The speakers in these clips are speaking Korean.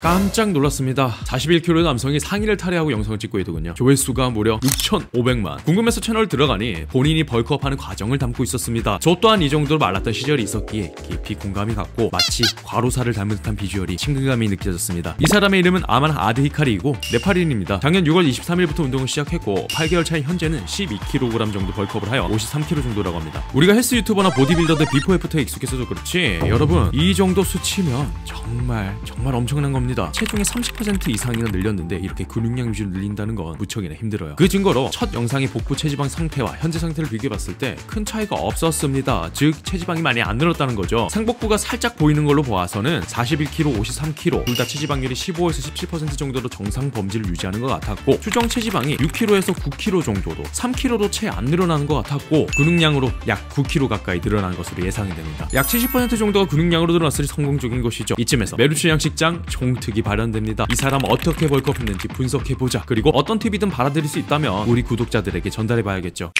깜짝 놀랐습니다. 41kg 남성이 상의를 탈의하고 영상을 찍고 있더군요. 조회수가 무려 6,500만. 궁금해서 채널 들어가니 본인이 bulk up하는 과정을 담고 있었습니다. 저 또한 이 정도로 말랐던 시절이 있었기에 깊이 공감이 갔고 마치 과로사를 닮은 듯한 비주얼이 친근감이 느껴졌습니다. 이 사람의 이름은 아만 아드 히카리이고 네팔인입니다. 작년 6월 23일부터 운동을 시작했고 8개월 차인 현재는 12kg 정도 bulk up을 하여 53kg 정도라고 합니다. 우리가 헬스 유튜버나 보디빌더들 비포 애프터에 익숙해서도 그렇지 여러분 이 정도 수치면 정말 정말 엄청난 겁니다. 체중의 30% 이상이나 늘렸는데 이렇게 근육량 유지를 늘린다는 건 무척이나 힘들어요. 그 증거로 첫 영상의 복부 체지방 상태와 현재 상태를 비교해봤을 때 큰 차이가 없었습니다. 즉 체지방이 많이 안 늘었다는 거죠. 상복부가 살짝 보이는 걸로 보아서는 41kg, 53kg 둘 다 체지방률이 15에서 17% 정도로 정상 범지를 유지하는 것 같았고 추정 체지방이 6kg에서 9kg 정도로 3kg도 채 안 늘어나는 것 같았고 근육량으로 약 9kg 가까이 늘어난 것으로 예상이 됩니다. 약 70% 정도가 근육량으로 늘어났으니 성공적인 것이죠. 이쯤에서 메루츠 양식장 총특이 발현됩니다. 이 사람 어떻게 벌컥했는지 분석해보자. 그리고 어떤 팁이든 받아들일 수 있다면 우리 구독자들에게 전달해봐야겠죠.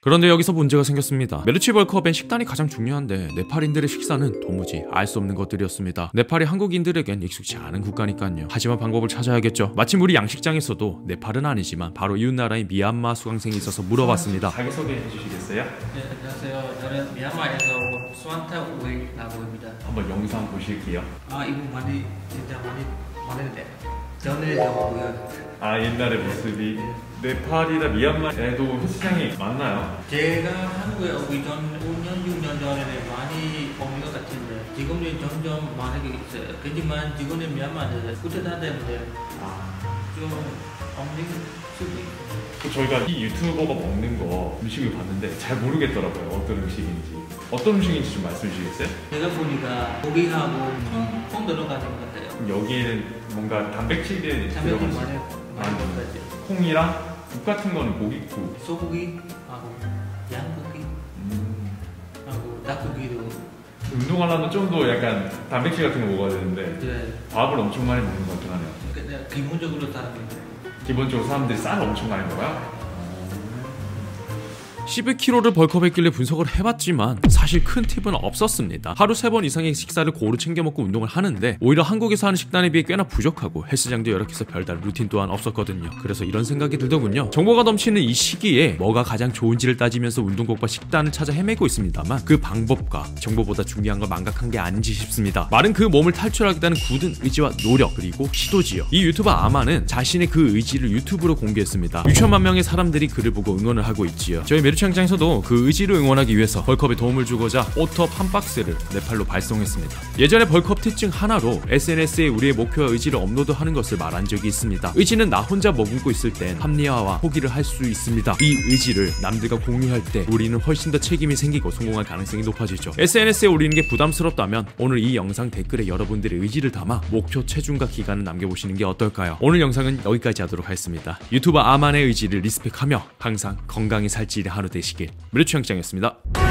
그런데 여기서 문제가 생겼습니다. 메르치 벌크업엔 식단이 가장 중요한데 네팔인들의 식사는 도무지 알 수 없는 것들이었습니다. 네팔이 한국인들에겐 익숙치 않은 국가니까요. 하지만 방법을 찾아야겠죠. 마침 우리 양식장에서도 네팔은 아니지만 바로 이웃 나라의 미얀마 수강생이 있어서 물어봤습니다. 자기소개해 주시겠어요? 네, 안녕하세요. 저는 미얀마에서 온 수완타 우이라고 합니다. 한번 영상 보실게요. 아, 이거 많이 진짜 많이 많은데 전에도 보고요. 아 옛날의 모습이 네팔이나 미얀마에도 헬스장이 많나요? 제가 한국에 오기 전 5년 6년 전에는 많이 없는 것 같은데 지금은 점점 많아지고 있어요. 하지만 지금은 미얀마는 구태타 때문에 좀 그 저희가 이 유튜버가 먹는 거 음식을 봤는데 잘 모르겠더라고요 어떤 음식인지 어떤 음식인지 좀 말씀해 주시겠어요? 제가 보니까 고기하고 콩, 콩 들어가는 것 같아요. 그럼 여기에는 뭔가 단백질이 단백질 들어가서 많이 많이 것 같아요. 콩이랑 국 같은 거는 고기국 소고기하고 양고기 음. 하고 닭고기도 운동하려면 좀 더 약간 단백질 같은 거 먹어야 되는데 이제 밥을 엄청 많이 먹는 것 같긴 하네요 그냥 기본적으로 사람인데 기본적으로 사람들이 쌀을 엄청 많이 먹어요? 12kg를 벌크업했길래 분석을 해봤지만 사실 큰 팁은 없었습니다. 하루 세번 이상의 식사를 고루 챙겨 먹고 운동을 하는데 오히려 한국에서 하는 식단에 비해 꽤나 부족하고 헬스장도 열악해서 별다른 루틴 또한 없었거든요. 그래서 이런 생각이 들더군요. 정보가 넘치는 이 시기에 뭐가 가장 좋은지를 따지면서 운동법과 식단을 찾아 헤매고 있습니다만 그 방법과 정보보다 중요한 건 망각한 게 아닌지 싶습니다. 말은 그 몸을 탈출하겠다는 굳은 의지와 노력 그리고 시도지요. 이 유튜버 아마는 자신의 그 의지를 유튜브로 공개했습니다. 6천만 명의 사람들이 그를 보고 응원을 하고 있지요. 저희 츠 현장에서도 그 의지를 응원하기 위해서 벌컵에 도움을 주고자 오톱 한 박스를 네팔로 발송했습니다. 예전에 벌컵 특징 하나로 SNS에 우리의 목표와 의지를 업로드하는 것을 말한 적이 있습니다. 의지는 나 혼자 머금고 있을 땐 합리화와 포기를 할 수 있습니다. 이 의지를 남들과 공유할 때 우리는 훨씬 더 책임이 생기고 성공할 가능성이 높아지죠. SNS에 올리는 게 부담스럽다면 오늘 이 영상 댓글에 여러분들의 의지를 담아 목표 체중과 기간을 남겨보시는 게 어떨까요? 오늘 영상은 여기까지 하도록 하겠습니다. 유튜버 아만의 의지를 리스펙하며 항상 건강히 살찌리 하루 되시길. 무료추영장이었습니다.